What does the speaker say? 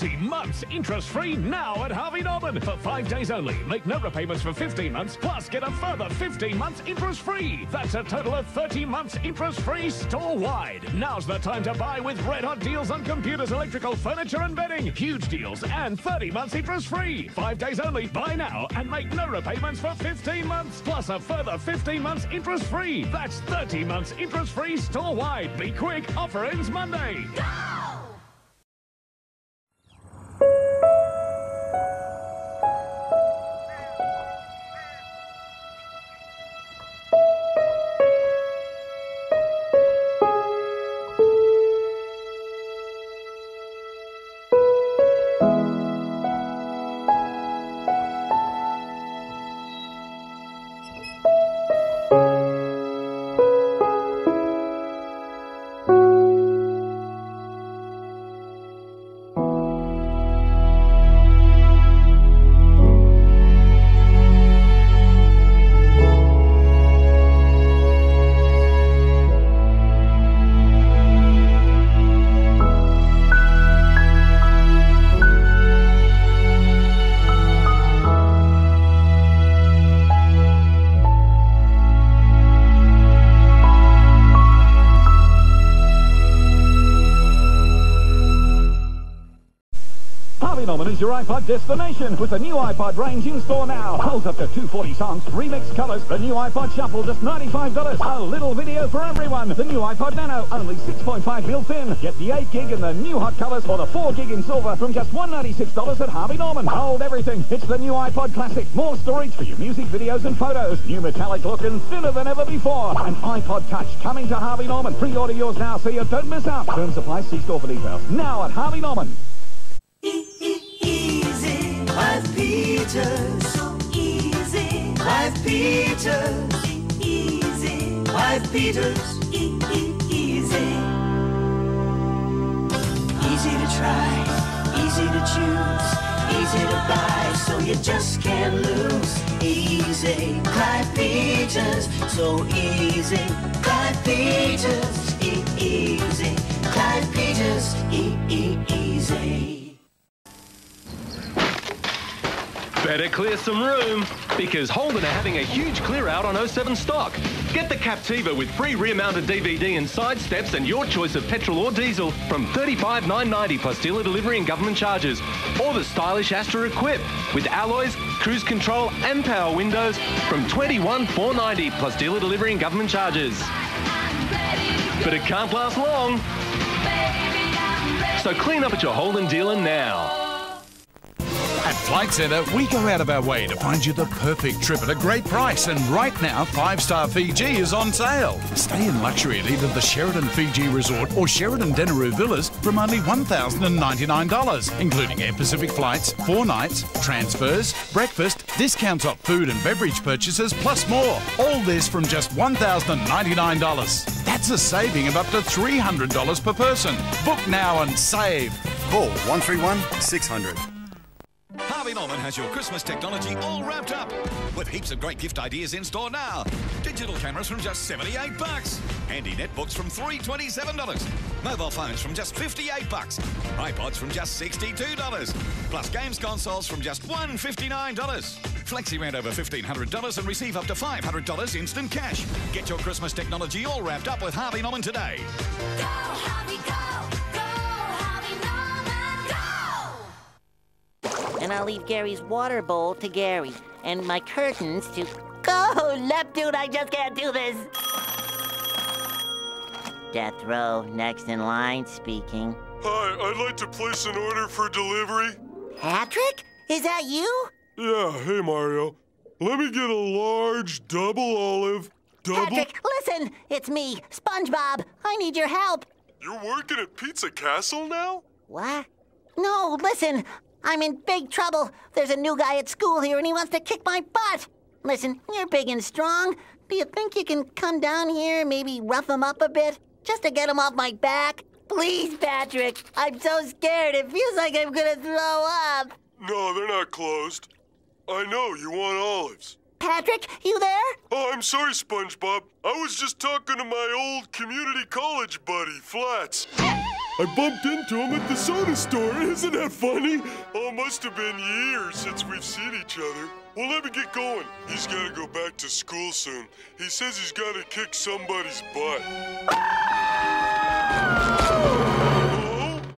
30 months interest-free now at Harvey Norman for five days only. Make no repayments for 15 months, plus get a further 15 months interest-free. That's a total of 30 months interest-free store-wide. Now's the time to buy with red-hot deals on computers, electrical, furniture and bedding. Huge deals and 30 months interest-free. Five days only. Buy now and make no repayments for 15 months, plus a further 15 months interest-free. That's 30 months interest-free store-wide. Be quick. Offer ends Monday. Harvey Your iPod destination with the new iPod range in store now. Holds up to 240 songs, remix colors, the new iPod Shuffle, just $95. A little video for everyone. The new iPod Nano, only 6.5 mil thin. Get the 8 gig in the new hot colors or the 4 gig in silver from just $196 at Harvey Norman. Hold everything. It's the new iPod Classic. More storage for your music, videos and photos. New metallic look and thinner than ever before. An iPod Touch coming to Harvey Norman. Pre-order yours now so you don't miss out. Terms apply. See store for details. Now at Harvey Norman. Easy, Peters. So easy. Clive Peters. Easy. Clive Peters. E- e- easy. Easy to try, easy to choose, easy to buy, so you just can't lose. Easy, Clive Peters, so easy. Better clear some room because Holden are having a huge clear out on 07 stock. Get the Captiva with free rear mounted DVD and side steps and your choice of petrol or diesel from $35,990 plus dealer delivery and government charges. Or the stylish Astra Equip with alloys, cruise control and power windows from $21,490 plus dealer delivery and government charges. But it can't last long. So clean up at your Holden dealer now. At Flight Centre, we go out of our way to find you the perfect trip at a great price. And right now, five star Fiji is on sale. Stay in luxury at either the Sheraton Fiji Resort or Sheraton Denarau Villas from only $1,099, including Air Pacific flights, four nights, transfers, breakfast, discounts off food and beverage purchases, plus more. All this from just $1,099. That's a saving of up to $300 per person. Book now and save. Call 131 600. Harvey Norman has your Christmas technology all wrapped up with heaps of great gift ideas in store now. Digital cameras from just 78 bucks. Handy netbooks from $327. Mobile phones from just 58 bucks. iPods from just $62. Plus games consoles from just $159. Flexi rent over $1,500 and receive up to $500 instant cash. Get your Christmas technology all wrapped up with Harvey Norman today. Go, Harvey, go! And I'll leave Gary's water bowl to Gary. And my curtains to. Go, Neptune, I just can't do this! Death Row, next in line, speaking. Hi, I'd like to place an order for delivery. Patrick? Is that you? Yeah, hey Mario. Let me get a large double olive, double. Patrick, listen! It's me, SpongeBob. I need your help. You're working at Pizza Castle now? What? No, listen. I'm in big trouble. There's a new guy at school here and he wants to kick my butt. Listen, you're big and strong. Do you think you can come down here, maybe rough him up a bit? Just to get him off my back? Please, Patrick. I'm so scared. It feels like I'm gonna throw up. No, they're not closed. I know you want olives. Patrick, you there? Oh, I'm sorry, SpongeBob. I was just talking to my old community college buddy, Flats. I bumped into him at the soda store. Isn't that funny? Oh, must have been years since we've seen each other. Well, let me get going. He's got to go back to school soon. He says he's got to kick somebody's butt.